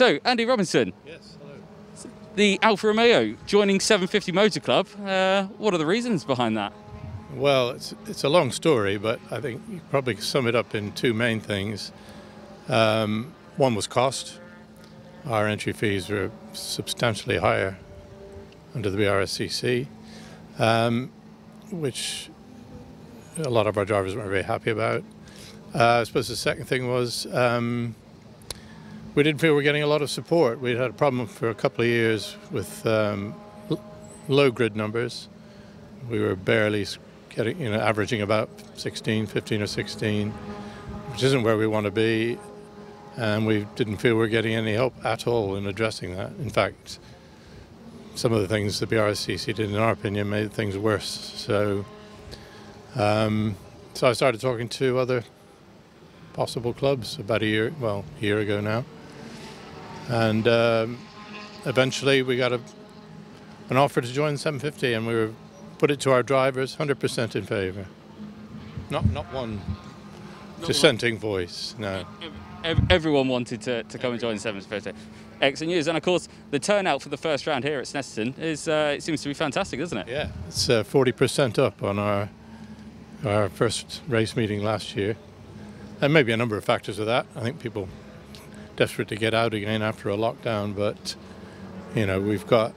So, Andy Robinson. Yes, hello. The Alfa Romeo joining 750 Motor Club. Uh, what are the reasons behind that? Well, it's, it's a long story, but I think you probably sum it up in two main things. Um, one was cost. Our entry fees were substantially higher under the BRSCC, um, which a lot of our drivers weren't very happy about. Uh, I suppose the second thing was um, we didn't feel we were getting a lot of support. We'd had a problem for a couple of years with um, low grid numbers. We were barely getting, you know, averaging about 16, 15 or 16, which isn't where we want to be. And we didn't feel we were getting any help at all in addressing that. In fact, some of the things the BRSCC did, in our opinion, made things worse. So, um, so I started talking to other possible clubs about a year, well, a year ago now, and um, eventually we got a, an offer to join 750, and we were put it to our drivers, 100% in favour. Not not one dissenting voice. No. Everyone wanted to, to come and join 750. Excellent news. And of course, the turnout for the first round here at Snetterton is, uh, it seems to be fantastic, doesn't it? Yeah, it's uh, 40% up on our our first race meeting last year. And maybe a number of factors of that. I think people desperate to get out again after a lockdown, but you know we've got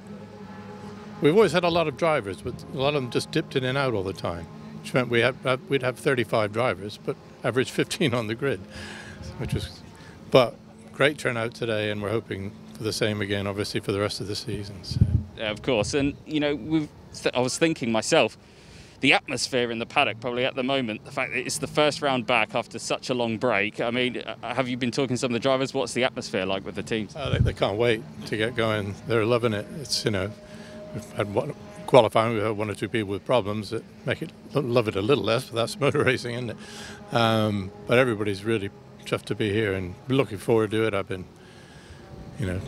we've always had a lot of drivers, but a lot of them just dipped in and out all the time, which meant we had uh, we'd have 35 drivers, but average 15 on the grid, which was but great turnout today, and we're hoping for the same again, obviously for the rest of the season. So. Yeah, of course. And, you know, we've, I was thinking myself, the atmosphere in the paddock probably at the moment, the fact that it's the first round back after such a long break. I mean, uh, have you been talking to some of the drivers? What's the atmosphere like with the teams? Uh, they, they can't wait to get going. They're loving it. It's you know, we've had one, qualifying. We've had one or two people with problems that make it love it a little less. But that's motor racing, isn't it? Um, but everybody's really chuffed to be here and looking forward to it. I've been, you know,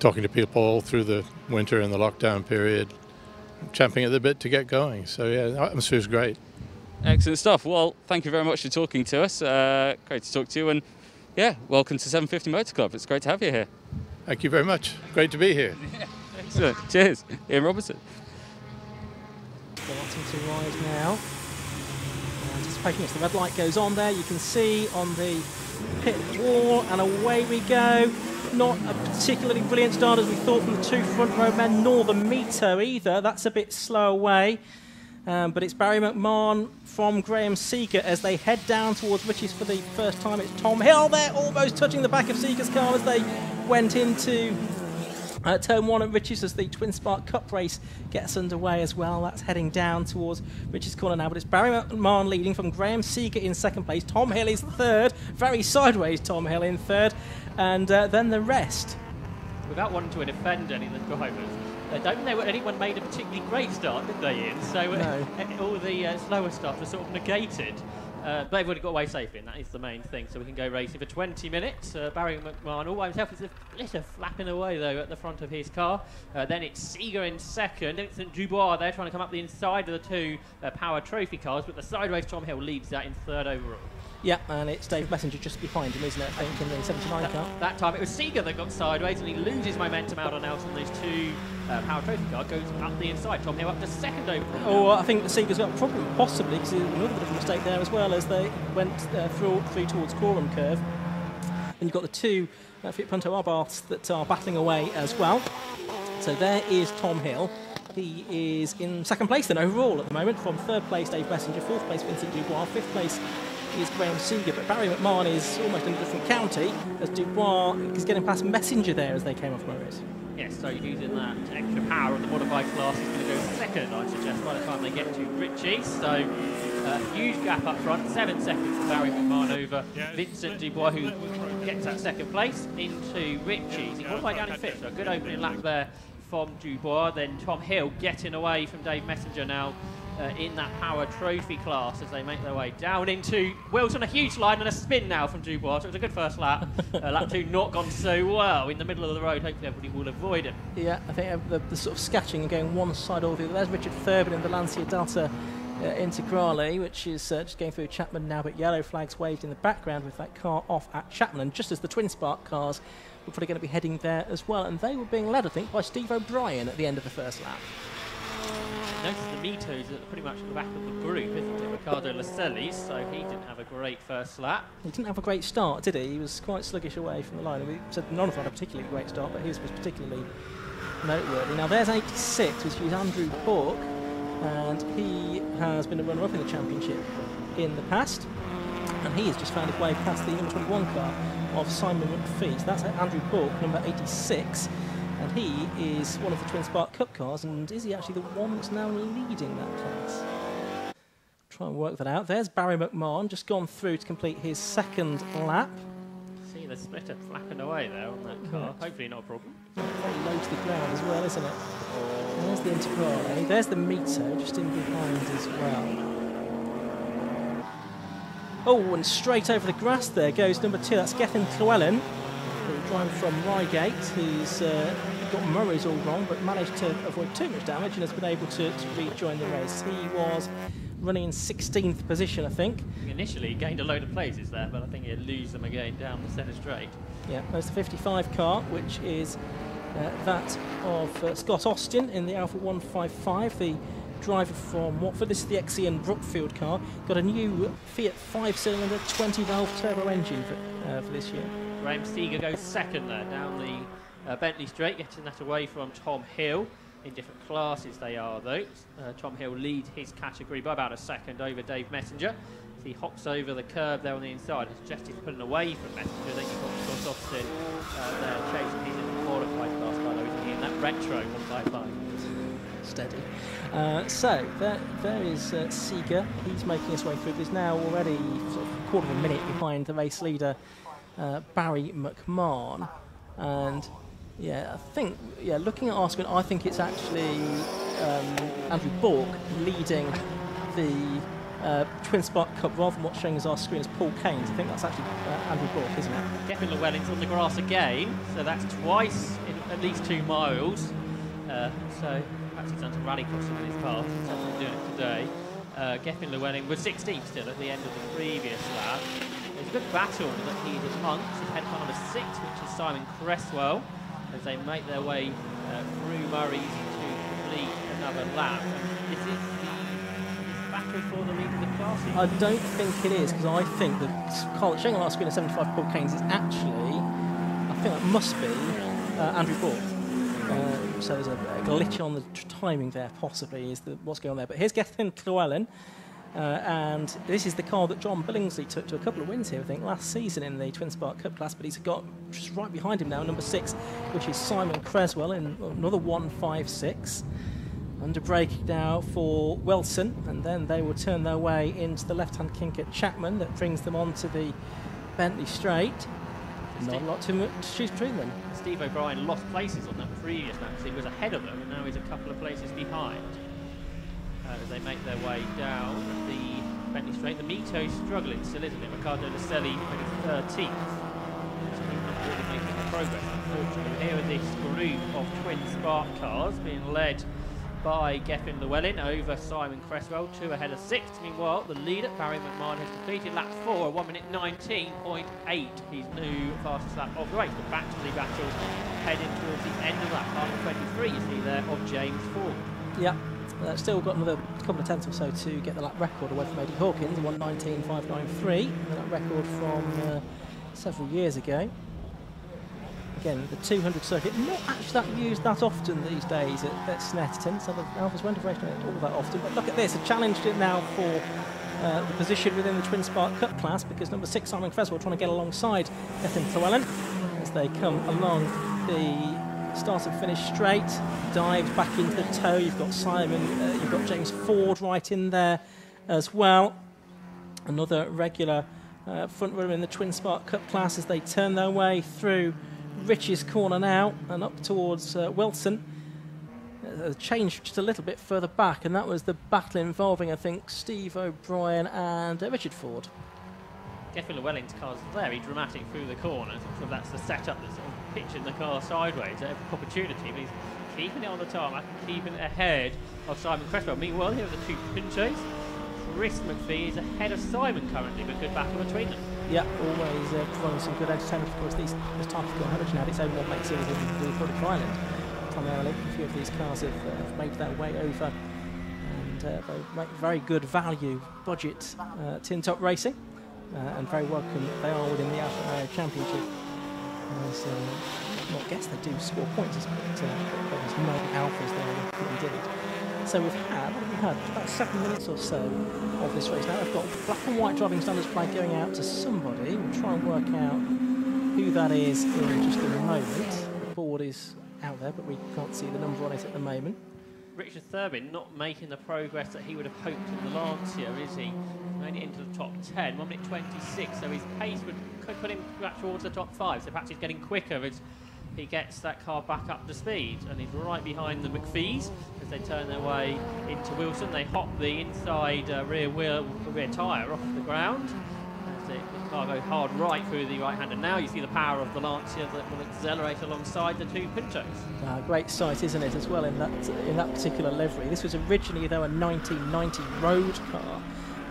talking to people all through the winter and the lockdown period, champing at the bit to get going. So yeah, the atmosphere is great. Excellent stuff. Well, thank you very much for talking to us. Uh, great to talk to you. And yeah, welcome to 750 Motor Club. It's great to have you here. Thank you very much. Great to be here. Excellent. Cheers. Ian Robertson. Starting to rise now. Anticipating as the red light goes on there, you can see on the pit wall, and away we go. Not a particularly brilliant start as we thought from the two front row men, nor the Mito either. That's a bit slow away. Um, but it's Barry McMahon from Graham Seeger as they head down towards Riches for the first time. It's Tom Hill there, almost touching the back of Seeger's car as they went into uh, turn one at Riches as the Twin Spark Cup race gets underway as well. That's heading down towards Riches corner now, but it's Barry McMahon leading from Graham Seeger in second place. Tom Hill is third, very sideways. Tom Hill in third, and uh, then the rest. Without wanting to offend any of the drivers, I don't know anyone made a particularly great start, did they, Ian? So uh, all the uh, slower stuff was sort of negated. Uh, but everybody got away safely, and that is the main thing. So we can go racing for 20 minutes. Uh, Barry McMahon all by himself. It's a little flapping away, though, at the front of his car. Uh, then it's Seeger in second. St. Dubois there trying to come up the inside of the two uh, Power Trophy cars. But the sideways Tom Hill leads that in third overall. Yeah, and it's Dave Messenger just behind him, isn't it? I think in the 79 That, car. that time it was Seeger that got sideways and he loses momentum out on out on these two uh, Power Trophy car. Goes up the inside. Tom Hill up to second overall. Oh, I think Seeger's got a problem, possibly, because another bit of a mistake there as well as they went uh, through, through towards Coram Curve. And you've got the two uh, Fiat Punto Abarths that are battling away as well. So there is Tom Hill. He is in second place then overall at the moment. From third place, Dave Messenger. Fourth place, Vincent Dubois. Fifth place is Graham Seeger. But Barry McMahon is almost in a different county as Dubois is getting past Messenger there as they came off Morris. Yes, so using that extra power of the modified class is going to go second, I suggest, by the time they get to Ritchie. So, uh, huge gap up front, seven seconds for Barry McMahon over Vincent Dubois, who gets that second place into Riches. He qualified down in fifth, so a good opening lap there from Dubois. Then Tom Hill getting away from Dave Messenger now. Uh, in that power trophy class as they make their way down into Wilson, a huge line and a spin now from Dubois. So it was a good first lap. uh, lap two not gone so well in the middle of the road. Hopefully everybody will avoid it. Yeah, I think uh, the, the sort of scatching and going one side or the other. There's Richard Thurbin in the Lancia Delta uh, Integrale, which is uh, just going through Chapman now, but yellow flags waved in the background with that car off at Chapman. And just as the twin spark cars were probably going to be heading there as well. And they were being led, I think, by Steve O'Brien at the end of the first lap. Notice the Mitos are pretty much at the back of the group, isn't it? Ricardo Lascelles, so he didn't have a great first lap. He didn't have a great start, did he? He was quite sluggish away from the line. We said none of them had a particularly great start, but his was particularly noteworthy. Now there's 86, which is Andrew Bourke, and he has been a runner-up in the championship in the past, and he has just found his way past the number 21 car of Simon McPhee. So that's Andrew Bourke, number 86 and he is one of the Twin Spark Cup cars, and is he actually the one that's now leading that class? Try and work that out. There's Barry McMahon, just gone through to complete his second lap. See the splitter flapping away there on that car. Yeah. Hopefully not a problem. Very low to the ground as well, isn't it? Oh. There's the Integrale. There's the Mito just in behind as well. Oh, and straight over the grass there goes number two. That's Gethin Llewellyn driver from Reigate, who's uh, got Murray's all wrong, but managed to avoid too much damage and has been able to, to rejoin the race. He was running in 16th position, I think. Initially, he gained a load of places there, but I think he'll lose them again down the centre straight. Yeah, there's the 55 car, which is uh, that of uh, Scott Austin in the Alfa 155, the driver from Watford. This is the XCN Brookfield car. Got a new Fiat 5-cylinder 20-valve turbo engine for, uh, for this year. Graham Seeger goes second there down the uh, Bentley Straight, getting that away from Tom Hill. In different classes they are though. Uh, Tom Hill leads his category by about a second over Dave Messenger. As he hops over the curb there on the inside. As Just is pulling away from Messenger. Then you've got Scott Austin uh, there chasing. He's in the qualified class by the way? In that retro 155 steady. Uh, so there, there is uh, Seeger. He's making his way through. He's now already sort of a quarter of a minute behind the race leader uh, Barry McMahon. And yeah, I think, yeah, looking at our screen, I think it's actually um, Andrew Bork leading the uh, Twin Spark Cup rather than what's showing as our screen as Paul Keynes. I think that's actually uh, Andrew Bork, isn't it? Gethin Llewellyn's on the grass again, so that's twice in at least two miles. Uh, so perhaps he's done some rally crossing in his car, he's doing it today. Uh, Gethin Llewellyn was 16th still at the end of the previous lap. Good battle that he's amongst. He's head number six, which is Simon Cresswell, as they make their way uh, through Murray's to complete another lap. This Is the battle for the lead of the class? I don't think it is, because I think that Carl showing on our screen at 75 Paul Keynes is actually, I think that must be uh, Andrew Bourke. Uh, so there's a, a, glitch on the timing there, possibly, is the, what's going on there. But here's Gethin Llewellyn. Uh, and this is the car that John Billingsley took to a couple of wins here, I think, last season in the Twin Spark Cup class. But he's got just right behind him now, number six, which is Simon Creswell in another 156. Under brake now for Wilson, and then they will turn their way into the left-hand kink at Chapman that brings them onto the Bentley Straight. Not a lot to choose between them. Steve O'Brien lost places on that previous lap, so he was ahead of them, and now he's a couple of places behind as they make their way down the Bentley Straight. The Mito is struggling still, isn't it? Ricardo Lascelles 13th. not really making progress, unfortunately. Here are this group of twin spark cars being led by Gethin Llewellyn over Simon Cresswell, two ahead of sixth. Meanwhile, the leader, Barry McMahon, has completed lap four, 1 minute 19.8. His new fastest lap of the race. The back to the battle heading towards the end of lap, half 23, you see there, of James Ford. Yeah, uh, still got another couple of tenths or so to get the lap record away from Eddie Hawkins, 119.593, the lap record from uh, several years ago. Again, the 200 circuit, not actually that used that often these days at, at Snetterton, so the Alfas have raced it all that often. But look at this, a challenge it now for uh, the position within the Twin Spark Cup class because number six, Simon Cresswell, trying to get alongside Gethin Llewellyn as they come along the start and finish straight, dives back into the toe. You've got Simon, uh, you've got James Ford right in there as well. Another regular uh, front runner in the Twin Spark Cup class as they turn their way through Riches corner now and up towards uh, Wilson. Uh, changed just a little bit further back, and that was the battle involving, I think, Steve O'Brien and uh, Richard Ford. Gethin Llewellyn's car's very dramatic through the corners. So that's the setup that's pitching the car sideways at every opportunity, but he's keeping it on the tarmac keeping it ahead of Simon Cresswell. Meanwhile, here are the two Puntos. Chris McPhee is ahead of Simon currently, but good battle between them. Yeah, always uh, providing some good entertainment. Of course, these, this type of car has had its own one-make series in the of Ireland. Primarily, a few of these cars have, uh, have made their way over, and uh, they make very good value, budget uh, tin top racing, uh, and very welcome they are within the Alfa Championship. As, uh, not guess they do score points, but uh, there's no Alfas there indeed. So we've had, have we had? About seven minutes or so of this race now. I've got black and white driving standards flag going out to somebody. We'll try and work out who that is in just a moment. The board is out there, but we can't see the number on it at the moment. Richard Thurbin not making the progress that he would have hoped in the Lancia, is he? Made it into the top 10, 1 minute 26, so his pace would, could put him back towards the top 5, so perhaps he's getting quicker as he gets that car back up to speed and he's right behind the McPhees as they turn their way into Wilson. They hop the inside uh, rear wheel, rear tyre off the ground as the, the car goes hard right through the right hand. And now you see the power of the Lancia that will accelerate alongside the two Puntos. Uh, great sight, isn't it, as well in that in that particular livery. This was originally though a 1990 road car.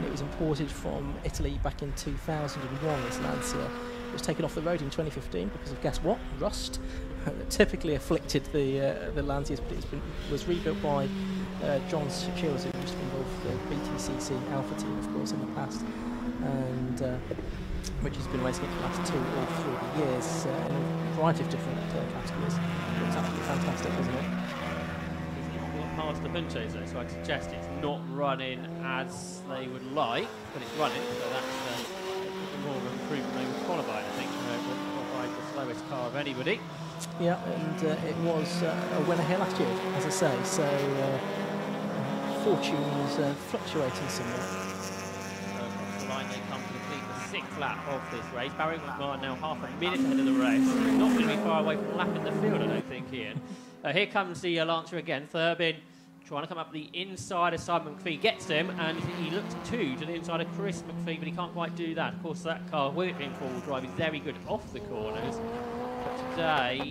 And it was imported from Italy back in 2001. This Lancia it was taken off the road in 2015 because of guess what? Rust. that typically afflicted the uh, the Lancias, but it was rebuilt by uh, John Shields, who used to be involved with the BTCC Alfa team, of course, in the past, and uh, which has been racing it for the last two or three years uh, in a variety of different uh, categories. It's absolutely fantastic, isn't it? Past the though, so I'd suggest it's not running as they would like, but it's running, so that's more of an improvement over qualified, I think. qualified the slowest car of anybody. Yeah, and uh, it was uh, a winner here last year, as I say, so uh, fortunes uh, fluctuating somewhat. Across they come to complete the sixth lap of this race. Barry McMahon now half a minute ahead of the race. Not going to be far away from lapping the field, I don't think, Ian. Uh, here comes the uh, Lancia again. Thurbin trying to come up the inside of Simon McPhee. Gets him, and he looks two to the inside of Chris McPhee, but he can't quite do that. Of course, that car, working forward drive, is very good off the corners. But today,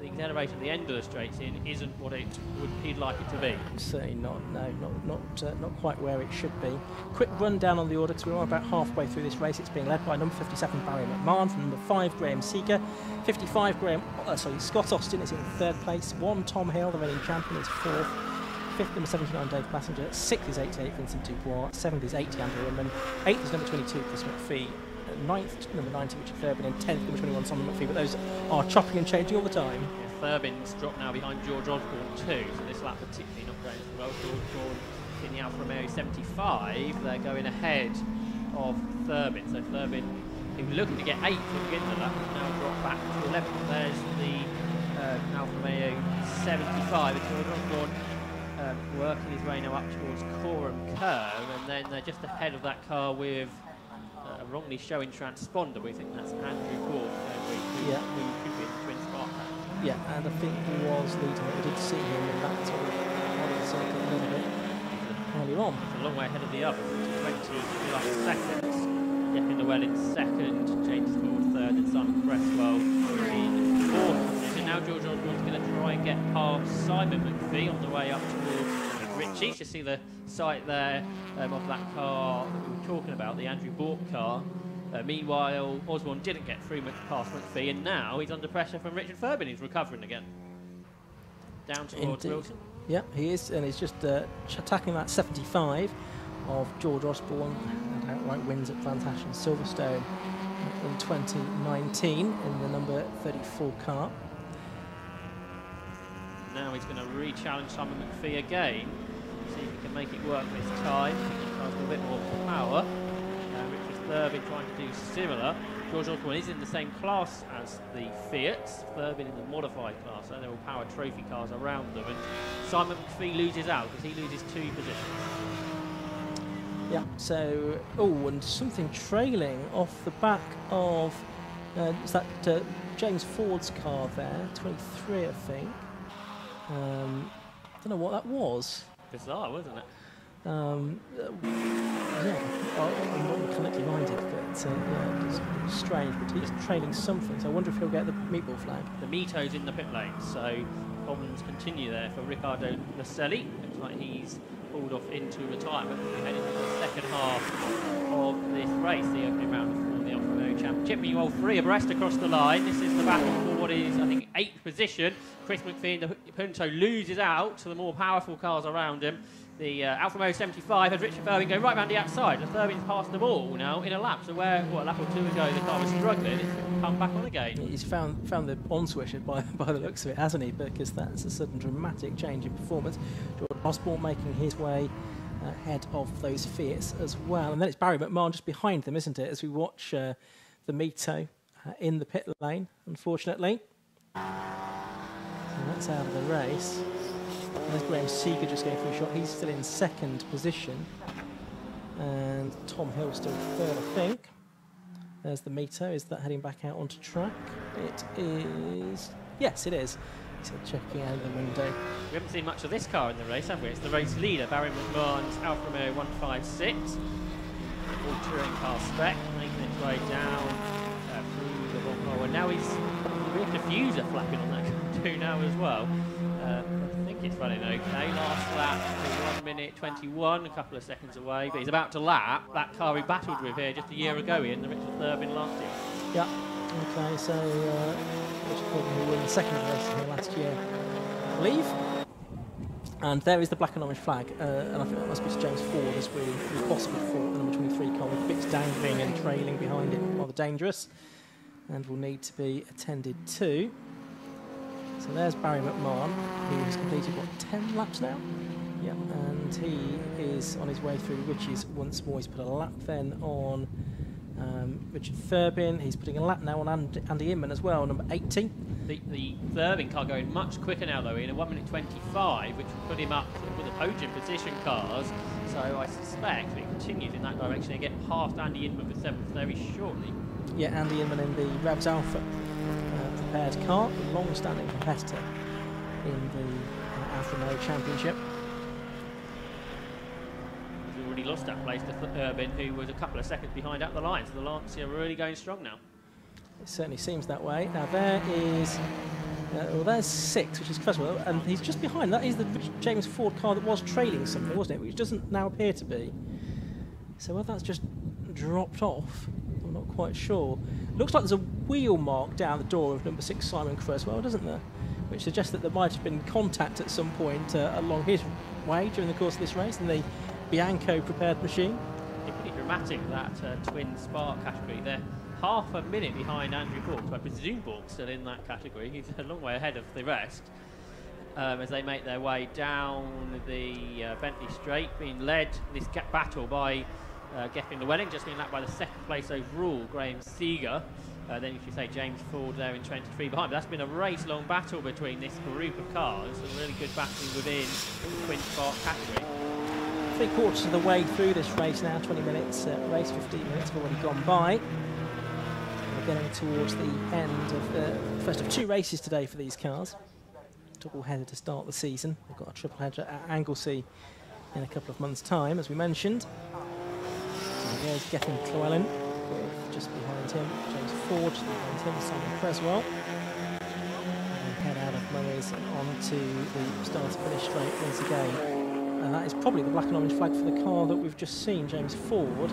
the acceleration at the end of the straights in isn't what it would he'd like it to be. Certainly not. No, not not uh, not quite where it should be. Quick rundown on the order because we're about halfway through this race. It's being led by number 57 Barry McMahon from number five Graham Seeger, 55 Graham. Uh, sorry, Scott Austin is in third place. One Tom Hill, the reigning champion, is fourth. Fifth, number 79, Dave Messenger. Sixth is 88, Vincent Dubois. Seventh is 80, Andrew Inman. Eighth is number 22, Chris McPhee. Ninth, number 90, Richard Thurbin. And tenth, number 21, Simon McPhee. But those are chopping and changing all the time. Yeah, Thurbin's dropped now behind George Osborne too, so this lap particularly not going as well. George Osborne in the Alfa Romeo 75, they're going ahead of Thurbin. So Thurbin, was looking to get 8th at the of the lap, now dropped back to 11th. There's the uh, Alfa Romeo 75, and George Osborne um, working his way now up towards Coram Curve, and then they're just ahead of that car with uh, a wrongly showing transponder. We think that's Andrew Bork, who, who, Yeah. who could be in the Twin Spark. Yeah, and I think he was leading. We did see him in that sort of the circuit a little bit earlier on. It's a long way ahead of the others. 20 like seconds. Jeff Well in second, James Ford third, and Simon Cresswell in fourth. Now George Osborne's going to try and get past Simon McPhee on the way up towards Richie. You see the sight there um, of that car that we were talking about, the Andrew Bork car. Uh, meanwhile, Osborne didn't get through much past McPhee, and now he's under pressure from Richard Thurbin. He's recovering again. Down towards Indeed. Wilson. Yeah, he is, and he's just uh, attacking that 75 of George Osborne and outright wins at Plantagenet Silverstone in 2019 in the number 34 car. Now he's going to re-challenge Simon McPhee again. See if he can make it work this time. A bit more power. Uh, Richard Thurbin trying to do similar. George Osborne is in the same class as the Fiat. Thurbin in the modified class, so they're all power trophy cars around them. And Simon McPhee loses out because he loses two positions. Yeah, so, oh, and something trailing off the back of, uh, is that uh, James Ford's car there, 23, I think. Um, don't know what that was. Bizarre, wasn't it? Um, uh, yeah, I- I'm not mechanically minded, but uh, yeah, it's strange. But he's trailing something, so I wonder if he'll get the meatball flag. The Mito's in the pit lane, so problems continue there for Riccardo Naselli. Looks like he's pulled off into retirement. We head into the second half of this race, the opening round of the Alfa Romeo Championship. all three abreast across the line. This is the battle for what is, I think, eighth position. Chris McPhee in the Punto loses out to the more powerful cars around him. The uh, Alfa Romeo 75 has Richard Thurbin go right round the outside. And Thurbin's passed them all now in a lap. So where, what, a lap or two ago the car was struggling, it's come back on again. He's found found the on switch by, by the looks of it, hasn't he? Because that's a sudden dramatic change in performance. Jordan Osborne making his way ahead of those Fiats as well. And then it's Barry McMahon just behind them, isn't it, as we watch uh, the Mito Uh, in the pit lane, unfortunately. So that's out of the race. There's Graham Seeger just going for a shot. He's still in second position. And Tom Hill still third, I think. There's the Mito. Is that heading back out onto track? It is. Yes, it is. So checking out the window. We haven't seen much of this car in the race, have we? It's the race leader, Barry McMahon's Alfa Romeo 156. All touring car spec, making its way down And now he's rear diffuser flapping on that too now as well. Uh, I think it's running okay. Last lap, 1 minute 21, a couple of seconds away. But he's about to lap that car he battled with here just a year ago in the Richard Thurbin last year. Yeah. Okay, so uh, Richard Thurbin won the second race here last year, believe. And there is the black and orange flag, uh, and I think that must be to James Ford as we, we possibly thought, the number 23 car with bits dangling and trailing behind it, rather dangerous, and will need to be attended to. So there's Barry McMahon, who has completed, what, 10 laps now? Yeah, and he is on his way through Riches once more. He's put a lap then on um, Richard Thurbin. He's putting a lap now on Andy, Andy Inman as well, number 80. The, the Thurbin car going much quicker now, though, in a 1 minute 25, which will put him up with the podium position cars. So I suspect if he continues in that direction and get past Andy Inman for seventh very shortly. Yeah, Andy Inman in the Revs Alfa uh, prepared car, a long-standing competitor in the uh, Alfa Romeo Championship. He's already lost that place to Thurbin, who was a couple of seconds behind at the line. So the Lancia are really going strong now. It certainly seems that way. Now there is, uh, well, there's six, which is Creswell, and he's just behind. That is the James Ford car that was trailing something, wasn't it? Which doesn't now appear to be. So whether that's just dropped off, quite sure. Looks like there's a wheel mark down the door of number six Simon Creswell, doesn't there? Which suggests that there might have been contact at some point uh, along his way during the course of this race in the Bianco prepared machine. Pretty dramatic that uh, twin spark category there half a minute behind Andrew Borg. So I presume Borg's still in that category. He's a long way ahead of the rest. Um, as they make their way down the uh, Bentley Straight, being led this battle by uh, Gethin Llewellyn, just being lapped by the second place overall, Graham Seeger. Uh, then, if you say James Ford there in 23 behind, but that's been a race-long battle between this group of cars. A really good battling within the twin spark category. Three quarters of the way through this race now, 20 minutes uh, race, 15 minutes have already gone by We're getting towards the end of the first of two races today for these cars. Double header to start the season. We've got a triple header at Anglesey in a couple of months' time, as we mentioned. There's Gethin Llewellyn, just behind him, James Ford just behind him, Simon Creswell. And head out of Murray's onto the start to finish straight once again. And that is probably the black and orange flag for the car that we've just seen, James Ford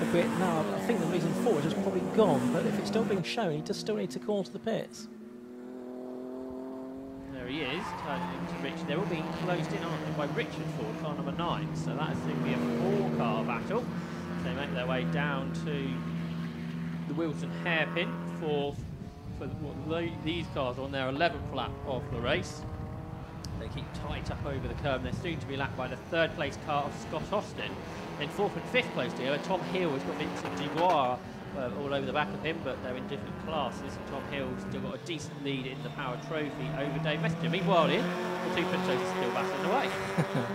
a bit now. I think the reason for it is probably gone, but if it's still being shown, he does still need to call to the pits. There he is, turning to Rich. They're all being closed in, aren't they, by Richard Ford, car number nine. So that is going to be a four-car battle. They make their way down to the Wilson hairpin for, for what these cars on their 11th lap of the race. They keep tight up over the curb. They're soon to be lapped by the third place car of Scott Austin. In fourth and fifth place together, Tom Hill has got Vincent Dubois uh, all over the back of him, but they're in different classes. Tom Hill's still got a decent lead in the Power Trophy over Dave Messenger. Meanwhile, in two are still battling away.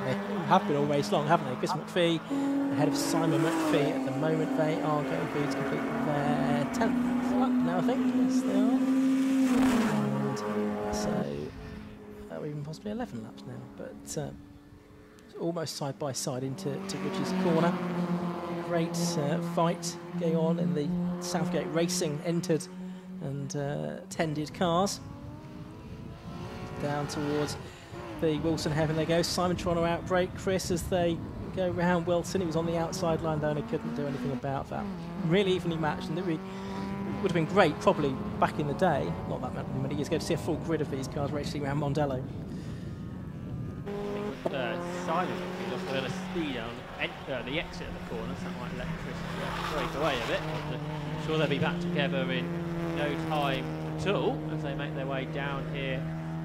they have been all race long, haven't they? Chris McPhee ahead of Simon McPhee at the moment. They are going to complete their 10th lap now, I think. Yes, they are. And so, uh, even possibly 11 laps now. But uh, almost side by side into to Riches corner. Great uh, fight going on in the Southgate Racing entered and uh, tended cars. Down towards the Wilson Heaven they go. Simon trying to outbrake Chris as they go round Wilson. He was on the outside line though, and he couldn't do anything about that. Really evenly matched, and it would have been great probably back in the day, not that many years ago, to see a full grid of these cars racing around Mondello. Uh, Simon lost a little speed on uh, the exit of the corner, so that might let Chris break away a bit. I'm sure they'll be back together in no time at all as they make their way down here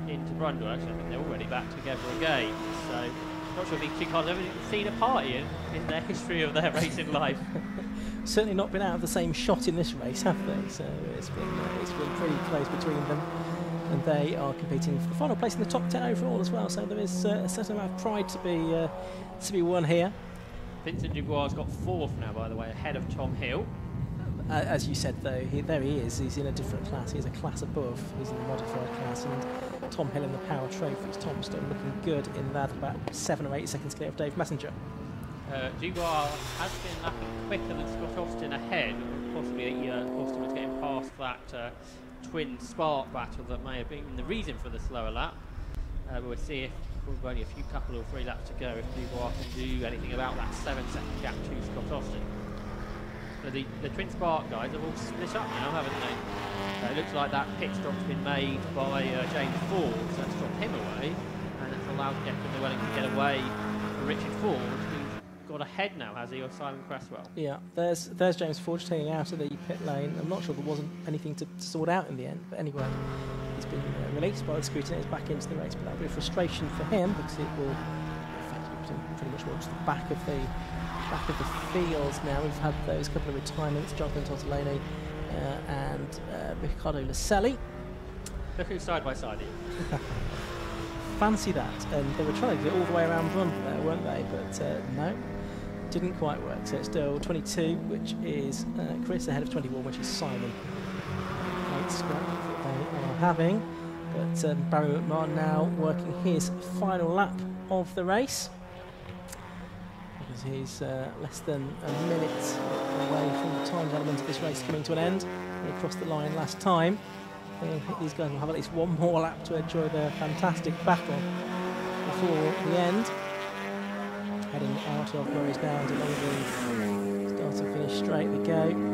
into Brundle. Actually, I think they're already back together again. So, not sure if these two cars have ever seen a party in, in their history of their racing life. Certainly not been out of the same shot in this race, have they? So it's been uh, it's been pretty close between them, and they are competing for the final place in the top ten overall as well. So there is uh, a certain amount of pride to be uh, to be won here. Vincent Dubois has got fourth now, by the way, ahead of Tom Hill. Uh, as you said, though, he, there he is. He's in a different class. He's a class above. He's in the modified class, and Tom Hill in the power trophies. Tom's still looking good in that, about seven or eight seconds clear of Dave Messenger. Uh, Dubois has been lapping quicker than Scott Austin ahead. Possibly uh, Austin was getting past that uh, twin spark battle that may have been the reason for the slower lap. Uh, we'll see if we've only a few couple or three laps to go if Dubois can do anything about that seven second gap to Scott Austin. The, the Twin Spark guys have all split up now, haven't they? Uh, it looks like that pit stop's been made by uh, James Ford, so that's dropped him away, and it's allowed Declan Llewellyn to get away from Richard Ford, who's got ahead now, has he, or Simon Cresswell? Yeah, there's there's James Ford taking out of the pit lane. I'm not sure there wasn't anything to, sort out in the end, but anyway, he's been uh, released by the scrutineers back into the race, but that'll be a frustration for him because it will affect pretty much towards the back of the back of the field now. We've had those couple of retirements, Jonathan Totolini uh, and uh, Riccardo Lascelli. Look who's side by side here. Fancy that. And they were trying to do it all the way around Brun there, weren't they? But uh, no, didn't quite work. So it's still 22, which is uh, Chris ahead of 21, which is Simon. Great scrap that they are having. But um, Barry McMahon now working his final lap of the race he's uh, less than a minute away from the time element of this race coming to an end. He crossed the line last time. These guys will have at least one more lap to enjoy their fantastic battle before the end. Heading out of Murray's Bound along the start and finish straight we go.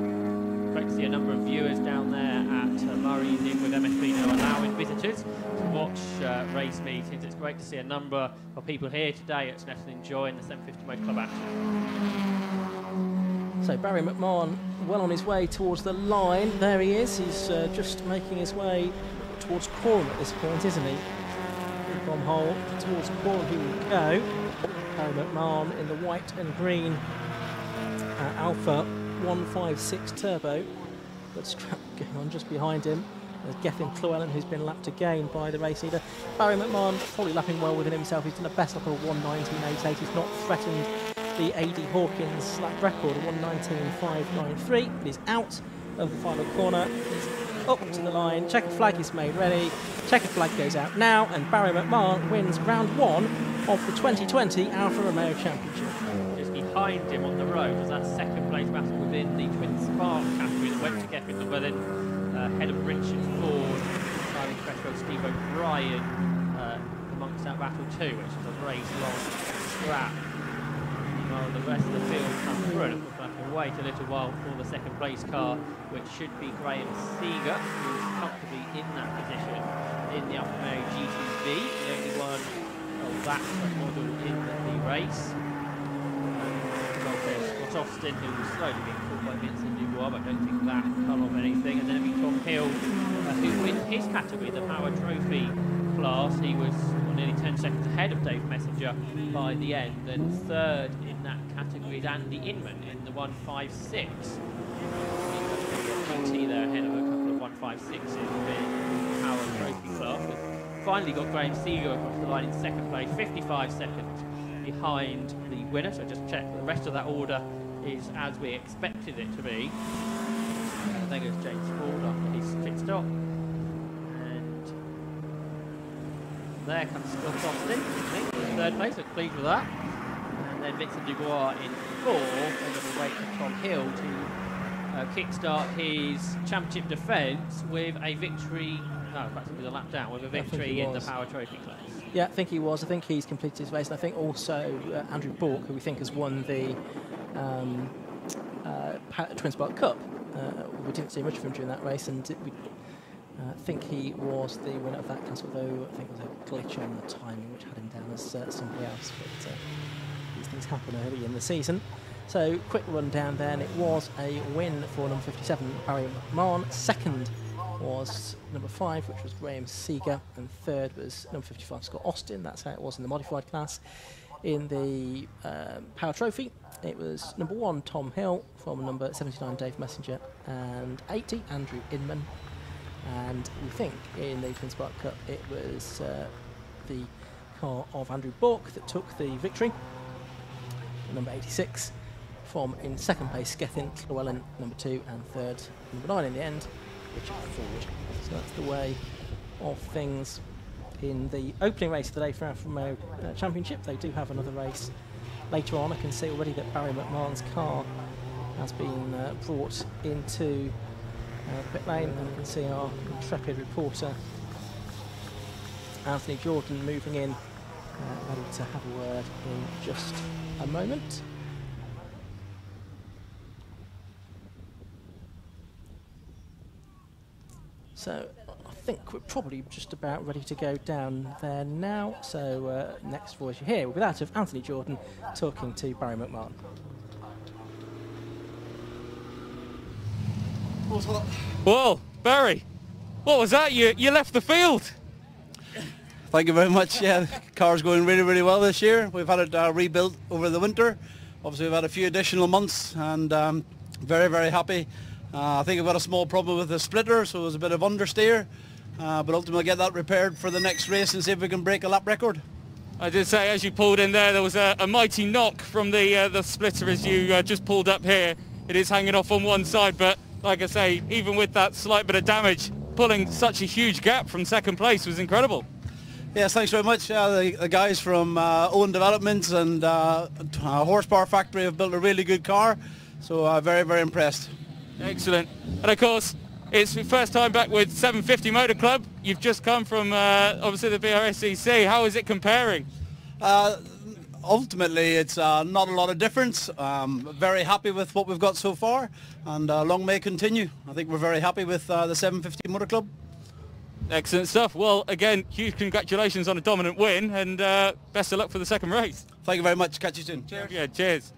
Great to see a number of viewers down there at uh, Murray's Inn with MSV now allowing visitors to watch uh, race meetings. It's great to see a number of people here today at Snetterton enjoying the 750 Motor Club action. So Barry McMahon well on his way towards the line. There he is. He's uh, just making his way towards Coram at this point, isn't he? From Hull towards Coram he will go. Barry McMahon in the white and green uh, Alfa 156 Turbo. Scrap going on just behind him. There's Gethin Llewellyn, who's been lapped again by the race leader. Barry McMahon probably lapping well within himself. He's done a best lap of 119.88. He's not threatened the Eddie Hawkins lap record of 119.593. But he's out of the final corner. He's up to the line. Checkered flag is made ready. Checkered flag goes out now, and Barry McMahon wins round one of the 2020 Alfa Romeo Championship. Behind him on the road was that second place battle within the Twin Spark category that went to Gethin Llewellyn, uh, head of Richard Ford, Simon Cresswell, Steve O'Brien uh, amongst that battle too, which was a race long scrap. While the rest of the field come through, and of course we'll wait a little while for the second place car, which should be Graham Seeger, who's comfortably in that position in the Alfa Romeo GTV, the only one of that model in the race. Austin, who was slowly being caught by Vincent Dubois, but I don't think that come off anything. And then it'll be Tom Hill, uh, who in his category, the Power Trophy class, he was well, nearly 10 seconds ahead of Dave Messenger by the end. And third in that category is Andy Inman in the 156. PT there ahead of a couple of 156s in the Power Trophy class. Finally got Graham Seeger across the line in second place, 55 seconds behind the winner. So just check the rest of that order is as we expected it to be. And there goes James Ford after his pit stop. And there comes Scott Austin, in third place, so pleased with that. And then Vincent Dubois in fourth, and then we wait for Tom Hill to uh, kickstart his championship defence with a victory No, it was a lap down with a victory in the. Power Trophy class. Yeah, I think he was. I think he's completed his race, and I think also uh, Andrew Bork, who we think has won the um, uh, Twin Spark Cup. Uh, we didn't see much of him during that race, and we uh, think he was the winner of that class, although I think there was a glitch on the timing which had him down as uh, somebody else. But these things happen early in the season. So, quick run down there, and it was a win for number 57, Barry McMahon. Second was number five, which was Graham Seeger, and third was number 55, Scott Austin. That's how it was in the modified class. In the Power Trophy, it was number one, Tom Hill, former number 79, Dave Messenger, and 80, Andrew Inman. And we think in the Twin Spark Cup, it was uh, the car of Andrew Bork that took the victory. Number 86, from in second place, Gethin, Llewellyn, number two, and third, number nine in the end, Richard Ford. So that's the way of things in the opening race of the day for Alfa Romeo uh, Championship. They do have another race later on. I can see already that Barry McMahon's car has been uh, brought into uh, pit lane, and I can see our intrepid reporter Anthony Jordan moving in, uh, ready to have a word in just a moment. So think we're probably just about ready to go down there now. So uh, next voice you hear will be that of Anthony Jordan talking to Barry McMahon. Whoa, Barry, what was that? You you left the field. Thank you very much. Yeah, the car's going really, really well this year. We've had it uh, rebuilt over the winter. Obviously, we've had a few additional months and um, very, very happy. Uh, I think we've got a small problem with the splitter, so it was a bit of understeer. Uh, but ultimately get that repaired for the next race and see if we can break a lap record. I did say as you pulled in there, there was a, a mighty knock from the uh, the splitter as you uh, just pulled up here. It is hanging off on one side, but like I say, even with that slight bit of damage, pulling such a huge gap from second place was incredible. Yes, thanks very much. Uh, the, the guys from uh, Owen Developments and uh, Horsepower Factory have built a really good car, so uh, very, very impressed. Excellent. And of course, it's your first time back with 750 Motor Club. You've just come from uh, obviously the BRSCC. How is it comparing? Uh, ultimately, it's uh, not a lot of difference. Um, very happy with what we've got so far, and uh, long may continue. I think we're very happy with uh, the 750 Motor Club. Excellent stuff. Well, again, huge congratulations on a dominant win, and uh, best of luck for the second race. Thank you very much. Catch you soon. Yeah, cheers.